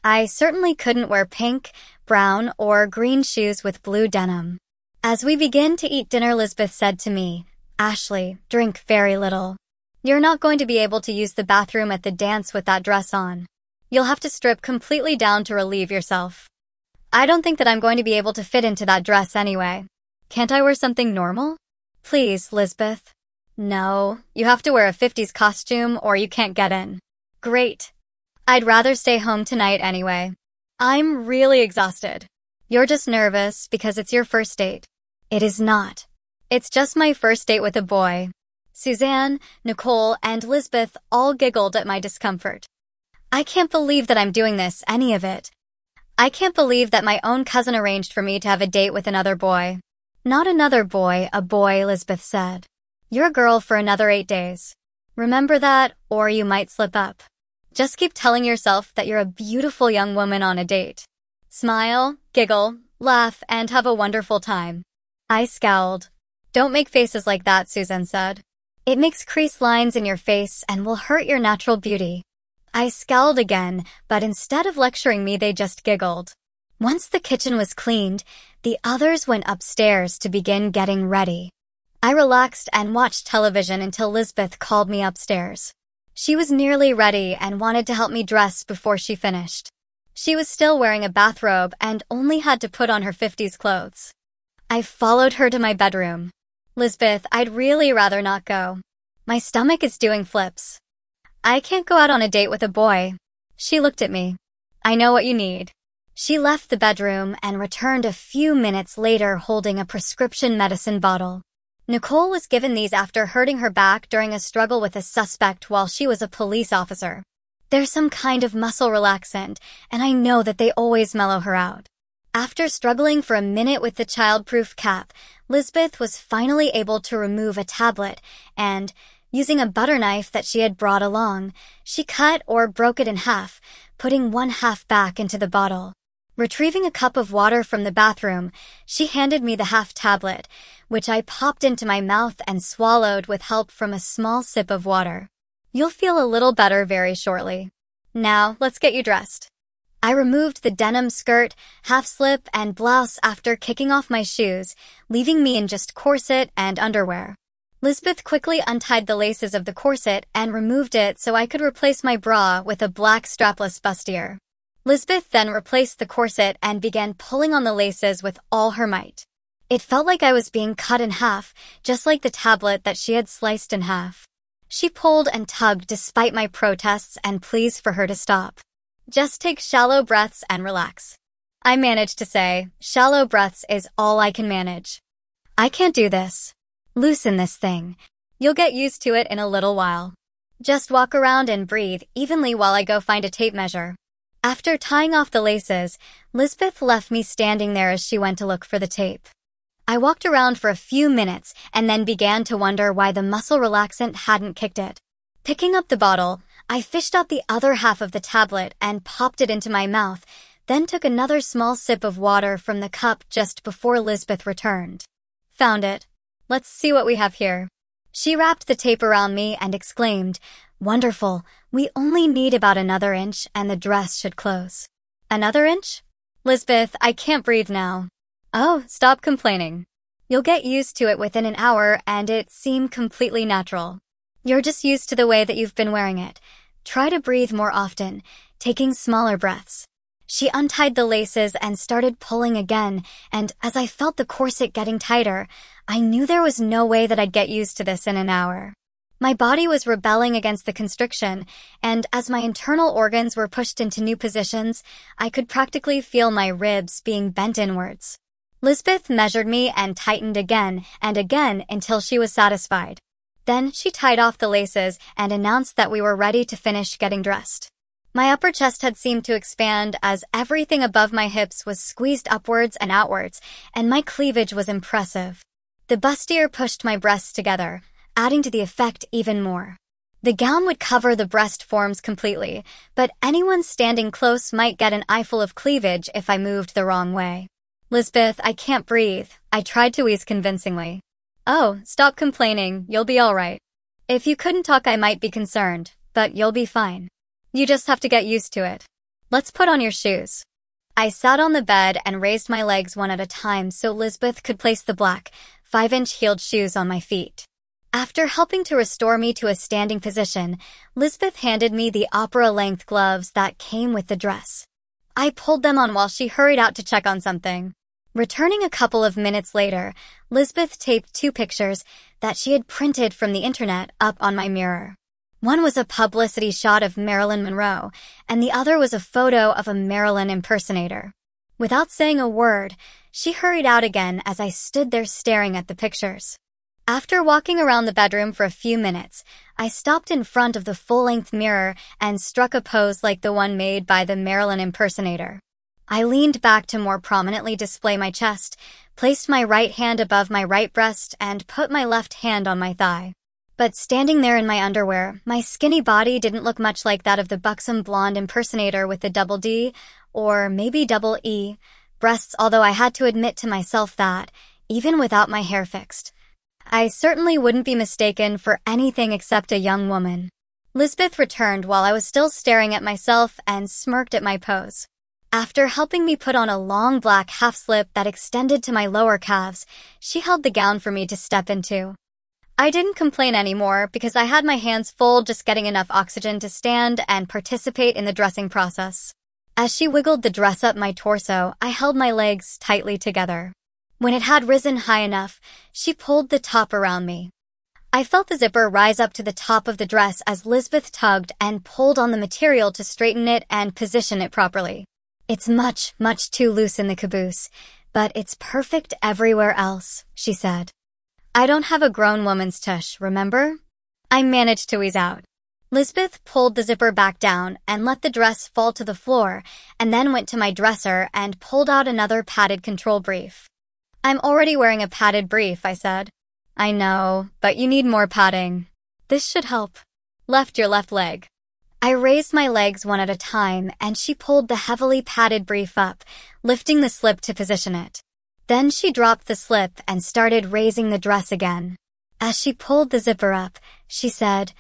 I certainly couldn't wear pink, brown, or green shoes with blue denim. As we begin to eat dinner, Lisbeth said to me, Ashley, drink very little. You're not going to be able to use the bathroom at the dance with that dress on. You'll have to strip completely down to relieve yourself. I don't think that I'm going to be able to fit into that dress anyway. Can't I wear something normal? Please, Lisbeth. No, you have to wear a 50s costume or you can't get in. Great. I'd rather stay home tonight anyway. I'm really exhausted. You're just nervous because it's your first date. It is not. It's just my first date with a boy. Suzanne, Nicole, and Lisbeth all giggled at my discomfort. I can't believe that I'm doing this, any of it. I can't believe that my own cousin arranged for me to have a date with another boy. Not another boy, a boy, Lisbeth said. You're a girl for another eight days. Remember that, or you might slip up. Just keep telling yourself that you're a beautiful young woman on a date. Smile, giggle, laugh, and have a wonderful time. I scowled. Don't make faces like that, Susan said. It makes crease lines in your face and will hurt your natural beauty. I scowled again, but instead of lecturing me, they just giggled. Once the kitchen was cleaned, the others went upstairs to begin getting ready. I relaxed and watched television until Lisbeth called me upstairs. She was nearly ready and wanted to help me dress before she finished. She was still wearing a bathrobe and only had to put on her 50s clothes. I followed her to my bedroom. Lisbeth, I'd really rather not go. My stomach is doing flips. I can't go out on a date with a boy. She looked at me. I know what you need. She left the bedroom and returned a few minutes later holding a prescription medicine bottle. Nicole was given these after hurting her back during a struggle with a suspect while she was a police officer. They're some kind of muscle relaxant, and I know that they always mellow her out. After struggling for a minute with the childproof cap, Lisbeth was finally able to remove a tablet and, using a butter knife that she had brought along, she cut or broke it in half, putting one half back into the bottle. Retrieving a cup of water from the bathroom, she handed me the half tablet, which I popped into my mouth and swallowed with help from a small sip of water. You'll feel a little better very shortly. Now, let's get you dressed. I removed the denim skirt, half slip, and blouse after kicking off my shoes, leaving me in just corset and underwear. Lisbeth quickly untied the laces of the corset and removed it so I could replace my bra with a black strapless bustier. Lisbeth then replaced the corset and began pulling on the laces with all her might. It felt like I was being cut in half, just like the tablet that she had sliced in half. She pulled and tugged despite my protests and pleas for her to stop. Just take shallow breaths and relax. I managed to say, shallow breaths is all I can manage. I can't do this. Loosen this thing. You'll get used to it in a little while. Just walk around and breathe evenly while I go find a tape measure. After tying off the laces, Lisbeth left me standing there as she went to look for the tape. I walked around for a few minutes and then began to wonder why the muscle relaxant hadn't kicked it. Picking up the bottle, I fished out the other half of the tablet and popped it into my mouth, then took another small sip of water from the cup just before Lisbeth returned. Found it. Let's see what we have here. She wrapped the tape around me and exclaimed, Wonderful. We only need about another inch and the dress should close. Another inch? Lisbeth, I can't breathe now. Oh, stop complaining. You'll get used to it within an hour and it seemed completely natural. You're just used to the way that you've been wearing it. Try to breathe more often, taking smaller breaths. She untied the laces and started pulling again, and as I felt the corset getting tighter, I knew there was no way that I'd get used to this in an hour. My body was rebelling against the constriction, and as my internal organs were pushed into new positions, I could practically feel my ribs being bent inwards. Lisbeth measured me and tightened again and again until she was satisfied. Then she tied off the laces and announced that we were ready to finish getting dressed. My upper chest had seemed to expand as everything above my hips was squeezed upwards and outwards, and my cleavage was impressive. The bustier pushed my breasts together, adding to the effect even more. The gown would cover the breast forms completely, but anyone standing close might get an eyeful of cleavage if I moved the wrong way. Lisbeth, I can't breathe. I tried to wheeze convincingly. Oh, stop complaining. You'll be all right. If you couldn't talk, I might be concerned, but you'll be fine. You just have to get used to it. Let's put on your shoes. I sat on the bed and raised my legs one at a time so Lisbeth could place the black, five-inch heeled shoes on my feet. After helping to restore me to a standing position, Lisbeth handed me the opera-length gloves that came with the dress. I pulled them on while she hurried out to check on something. Returning a couple of minutes later, Lisbeth taped two pictures that she had printed from the internet up on my mirror. One was a publicity shot of Marilyn Monroe, and the other was a photo of a Marilyn impersonator. Without saying a word, she hurried out again as I stood there staring at the pictures. After walking around the bedroom for a few minutes, I stopped in front of the full-length mirror and struck a pose like the one made by the Marilyn impersonator. I leaned back to more prominently display my chest, placed my right hand above my right breast, and put my left hand on my thigh. But standing there in my underwear, my skinny body didn't look much like that of the buxom blonde impersonator with the double D, or maybe double E, breasts although I had to admit to myself that, even without my hair fixed, I certainly wouldn't be mistaken for anything except a young woman. Lisbeth returned while I was still staring at myself and smirked at my pose. After helping me put on a long black half slip that extended to my lower calves, she held the gown for me to step into. I didn't complain anymore because I had my hands full just getting enough oxygen to stand and participate in the dressing process. As she wiggled the dress up my torso, I held my legs tightly together. When it had risen high enough, she pulled the top around me. I felt the zipper rise up to the top of the dress as Lisbeth tugged and pulled on the material to straighten it and position it properly. It's much, much too loose in the caboose, but it's perfect everywhere else, she said. I don't have a grown woman's tush, remember? I managed to ease out. Lisbeth pulled the zipper back down and let the dress fall to the floor, and then went to my dresser and pulled out another padded control brief. I'm already wearing a padded brief, I said. I know, but you need more padding. This should help. Left your left leg. I raised my legs one at a time, and she pulled the heavily padded brief up, lifting the slip to position it. Then she dropped the slip and started raising the dress again. As she pulled the zipper up, she said,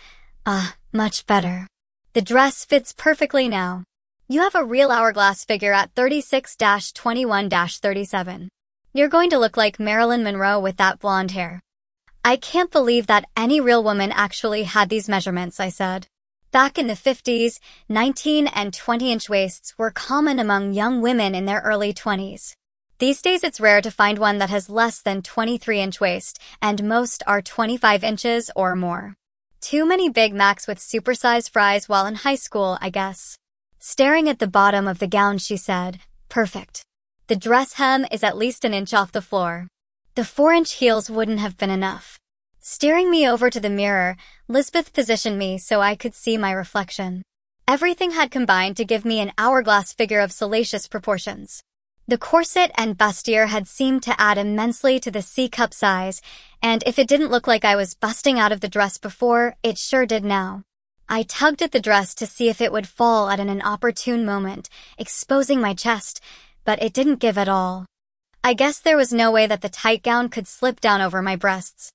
Ah, much better. The dress fits perfectly now. You have a real hourglass figure at 36-21-37. You're going to look like Marilyn Monroe with that blonde hair. I can't believe that any real woman actually had these measurements, I said. Back in the 50s, 19 and 20 inch waists were common among young women in their early 20s. These days it's rare to find one that has less than 23 inch waist, and most are 25 inches or more. Too many Big Macs with supersized fries while in high school, I guess. Staring at the bottom of the gown, she said, perfect. The dress hem is at least an inch off the floor. The four inch heels wouldn't have been enough. Steering me over to the mirror, Lisbeth positioned me so I could see my reflection. Everything had combined to give me an hourglass figure of salacious proportions. The corset and bustier had seemed to add immensely to the C-cup size, and if it didn't look like I was busting out of the dress before, it sure did now. I tugged at the dress to see if it would fall at an inopportune moment, exposing my chest, but it didn't give at all. I guess there was no way that the tight gown could slip down over my breasts.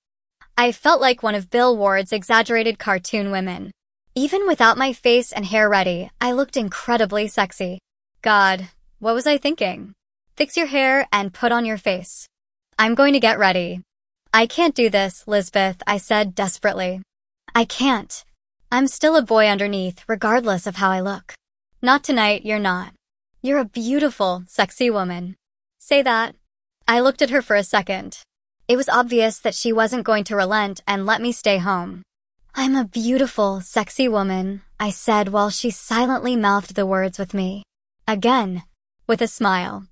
I felt like one of Bill Ward's exaggerated cartoon women. Even without my face and hair ready, I looked incredibly sexy. God, what was I thinking? Fix your hair and put on your face. I'm going to get ready. I can't do this, Lisbeth, I said desperately. I can't. I'm still a boy underneath, regardless of how I look. Not tonight, you're not. You're a beautiful, sexy woman. Say that. I looked at her for a second. It was obvious that she wasn't going to relent and let me stay home. I'm a beautiful, sexy woman, I said while she silently mouthed the words with me. Again, with a smile.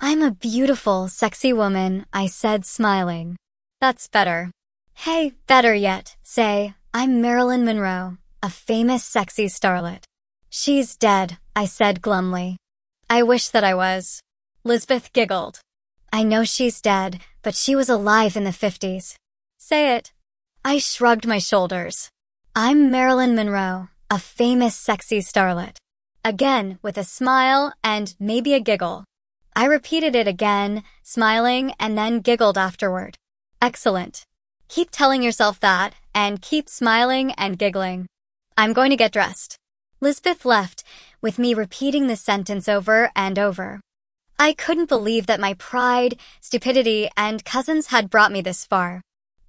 I'm a beautiful, sexy woman, I said smiling. That's better. Hey, better yet, say, I'm Marilyn Monroe, a famous sexy starlet. She's dead, I said glumly. I wish that I was. Lisbeth giggled. I know she's dead, but she was alive in the 50s. Say it. I shrugged my shoulders. I'm Marilyn Monroe, a famous sexy starlet. Again, with a smile and maybe a giggle. I repeated it again, smiling, and then giggled afterward. Excellent. Keep telling yourself that, and keep smiling and giggling. I'm going to get dressed. Lisbeth left, with me repeating the sentence over and over. I couldn't believe that my pride, stupidity, and cousins had brought me this far.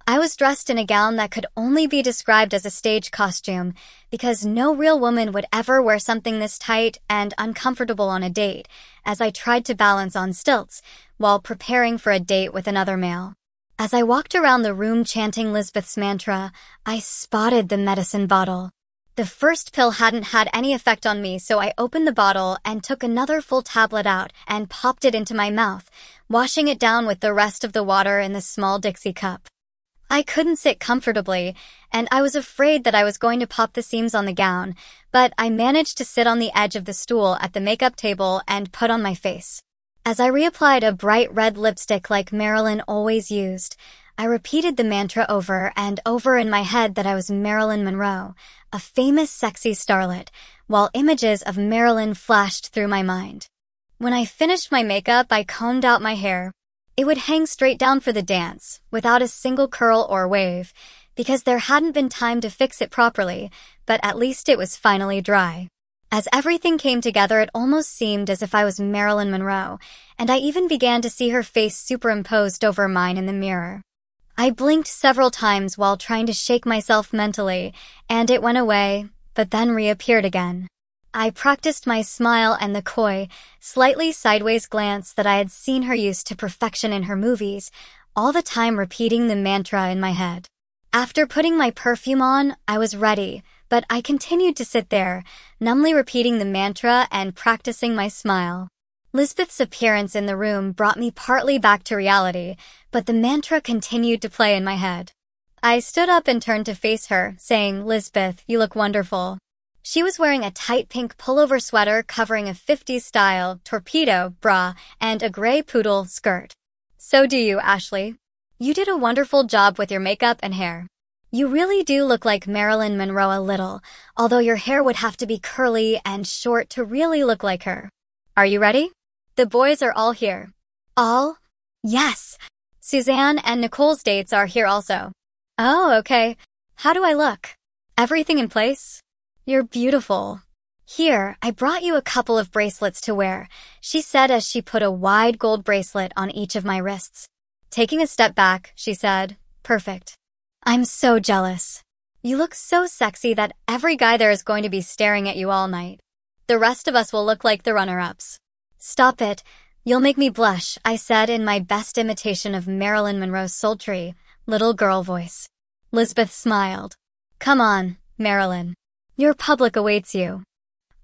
I was dressed in a gown that could only be described as a stage costume because no real woman would ever wear something this tight and uncomfortable on a date as I tried to balance on stilts while preparing for a date with another male. As I walked around the room chanting Lisbeth's mantra, I spotted the medicine bottle. The first pill hadn't had any effect on me, so I opened the bottle and took another full tablet out and popped it into my mouth, washing it down with the rest of the water in the small Dixie cup. I couldn't sit comfortably, and I was afraid that I was going to pop the seams on the gown, but I managed to sit on the edge of the stool at the makeup table and put on my face. As I reapplied a bright red lipstick like Marilyn always used, I repeated the mantra over and over in my head that I was Marilyn Monroe, a famous sexy starlet, while images of Marilyn flashed through my mind. When I finished my makeup, I combed out my hair. It would hang straight down for the dance, without a single curl or wave, because there hadn't been time to fix it properly, but at least it was finally dry. As everything came together, it almost seemed as if I was Marilyn Monroe, and I even began to see her face superimposed over mine in the mirror. I blinked several times while trying to shake myself mentally, and it went away, but then reappeared again. I practiced my smile and the coy, slightly sideways glance that I had seen her use to perfection in her movies, all the time repeating the mantra in my head. After putting my perfume on, I was ready, but I continued to sit there, numbly repeating the mantra and practicing my smile. Lisbeth's appearance in the room brought me partly back to reality, but the mantra continued to play in my head. I stood up and turned to face her, saying, Lisbeth, you look wonderful. She was wearing a tight pink pullover sweater covering a 50s style torpedo bra and a gray poodle skirt. So do you, Ashley. You did a wonderful job with your makeup and hair. You really do look like Marilyn Monroe a little, although your hair would have to be curly and short to really look like her. Are you ready? The boys are all here. All? Yes. Suzanne and Nicole's dates are here also. Oh, okay. How do I look? Everything in place? You're beautiful. Here, I brought you a couple of bracelets to wear, she said as she put a wide gold bracelet on each of my wrists. Taking a step back, she said, Perfect. I'm so jealous. You look so sexy that every guy there is going to be staring at you all night. The rest of us will look like the runner-ups. Stop it. You'll make me blush, I said in my best imitation of Marilyn Monroe's sultry, little girl voice. Lisbeth smiled. Come on, Marilyn. Your public awaits you.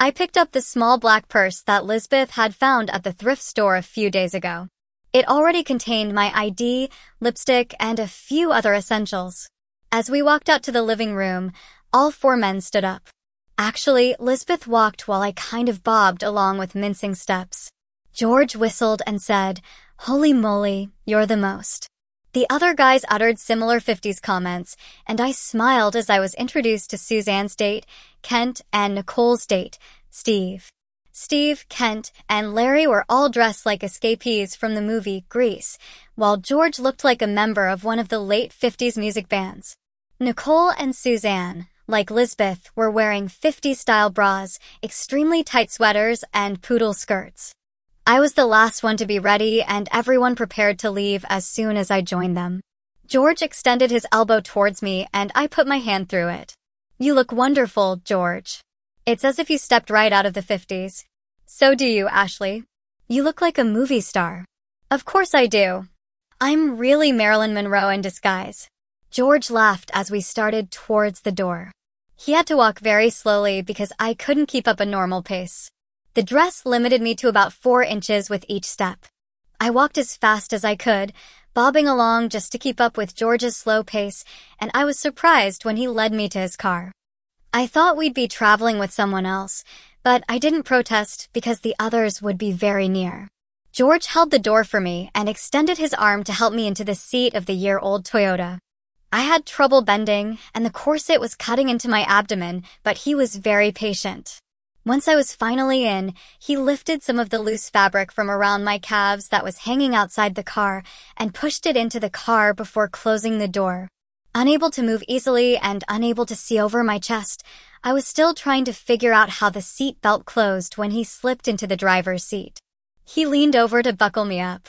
I picked up the small black purse that Lisbeth had found at the thrift store a few days ago. It already contained my ID, lipstick, and a few other essentials. As we walked out to the living room, all four men stood up. Actually, Lisbeth walked while I kind of bobbed along with mincing steps. George whistled and said, Holy moly, you're the most. The other guys uttered similar 50s comments, and I smiled as I was introduced to Suzanne's date, Kent, and Nicole's date, Steve. Steve, Kent, and Larry were all dressed like escapees from the movie Grease, while George looked like a member of one of the late 50s music bands. Nicole and Suzanne, like Lisbeth, were wearing 50s-style bras, extremely tight sweaters, and poodle skirts. I was the last one to be ready and everyone prepared to leave as soon as I joined them. George extended his elbow towards me and I put my hand through it. You look wonderful, George. It's as if you stepped right out of the 50s. So do you, Ashley. You look like a movie star. Of course I do. I'm really Marilyn Monroe in disguise. George laughed as we started towards the door. He had to walk very slowly because I couldn't keep up a normal pace. The dress limited me to about four inches with each step. I walked as fast as I could, bobbing along just to keep up with George's slow pace, and I was surprised when he led me to his car. I thought we'd be traveling with someone else, but I didn't protest because the others would be very near. George held the door for me and extended his arm to help me into the seat of the year-old Toyota. I had trouble bending, and the corset was cutting into my abdomen, but he was very patient. Once I was finally in, he lifted some of the loose fabric from around my calves that was hanging outside the car and pushed it into the car before closing the door. Unable to move easily and unable to see over my chest, I was still trying to figure out how the seat belt closed when he slipped into the driver's seat. He leaned over to buckle me up.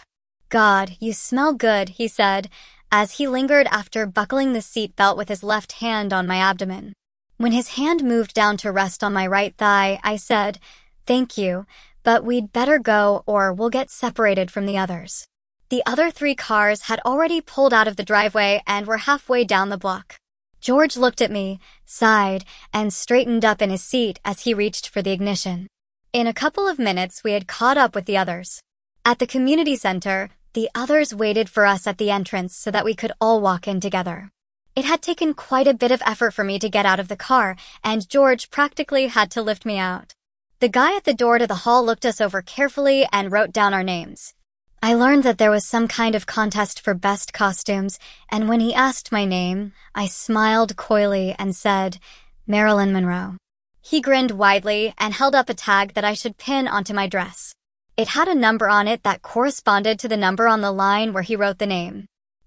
God, you smell good, he said, as he lingered after buckling the seat belt with his left hand on my abdomen. When his hand moved down to rest on my right thigh, I said, Thank you, but we'd better go or we'll get separated from the others. The other three cars had already pulled out of the driveway and were halfway down the block. George looked at me, sighed, and straightened up in his seat as he reached for the ignition. In a couple of minutes, we had caught up with the others. At the community center, the others waited for us at the entrance so that we could all walk in together. It had taken quite a bit of effort for me to get out of the car, and George practically had to lift me out. The guy at the door to the hall looked us over carefully and wrote down our names. I learned that there was some kind of contest for best costumes, and when he asked my name, I smiled coyly and said, Marilyn Monroe. He grinned widely and held up a tag that I should pin onto my dress. It had a number on it that corresponded to the number on the line where he wrote the name.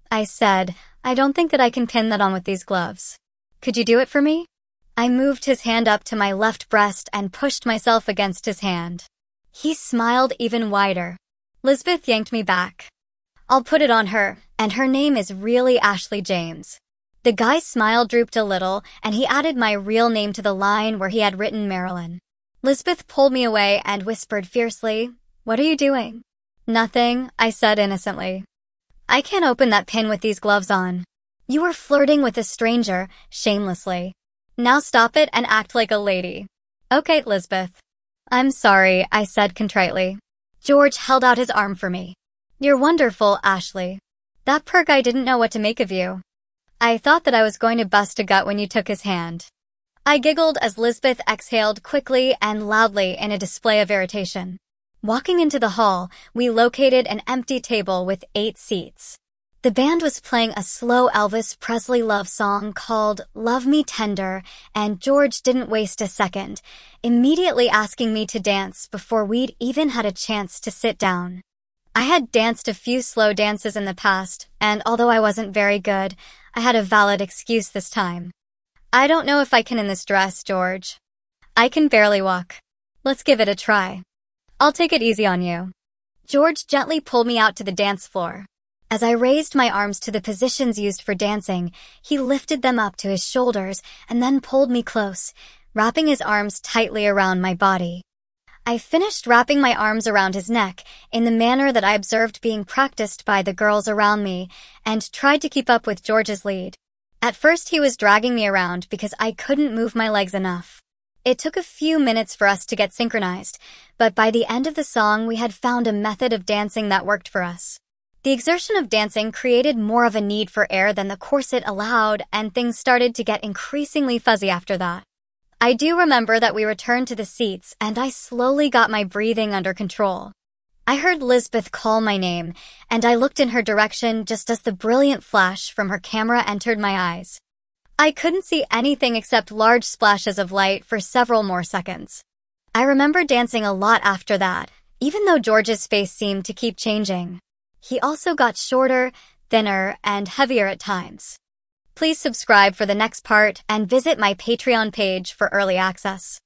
I said, I don't think that I can pin that on with these gloves. Could you do it for me? I moved his hand up to my left breast and pushed myself against his hand. He smiled even wider. Lisbeth yanked me back. I'll put it on her, and her name is really Ashley James. The guy's smile drooped a little, and he added my real name to the line where he had written Marilyn. Lisbeth pulled me away and whispered fiercely, What are you doing? Nothing, I said innocently. I can't open that pin with these gloves on. You were flirting with a stranger, shamelessly. Now stop it and act like a lady. Okay, Lisbeth. I'm sorry, I said contritely. George held out his arm for me. You're wonderful, Ashley. That poor guy didn't know what to make of you. I thought that I was going to bust a gut when you took his hand. I giggled as Lisbeth exhaled quickly and loudly in a display of irritation. Walking into the hall, we located an empty table with eight seats. The band was playing a slow Elvis Presley love song called Love Me Tender, and George didn't waste a second, immediately asking me to dance before we'd even had a chance to sit down. I had danced a few slow dances in the past, and although I wasn't very good, I had a valid excuse this time. I don't know if I can in this dress, George. I can barely walk. Let's give it a try. I'll take it easy on you. George gently pulled me out to the dance floor. As I raised my arms to the positions used for dancing, he lifted them up to his shoulders and then pulled me close, wrapping his arms tightly around my body. I finished wrapping my arms around his neck in the manner that I observed being practiced by the girls around me and tried to keep up with George's lead. At first he was dragging me around because I couldn't move my legs enough. It took a few minutes for us to get synchronized, but by the end of the song, we had found a method of dancing that worked for us. The exertion of dancing created more of a need for air than the corset allowed, and things started to get increasingly fuzzy after that. I do remember that we returned to the seats, and I slowly got my breathing under control. I heard Lisbeth call my name, and I looked in her direction just as the brilliant flash from her camera entered my eyes. I couldn't see anything except large splashes of light for several more seconds. I remember dancing a lot after that, even though George's face seemed to keep changing. He also got shorter, thinner, and heavier at times. Please subscribe for the next part and visit my Patreon page for early access.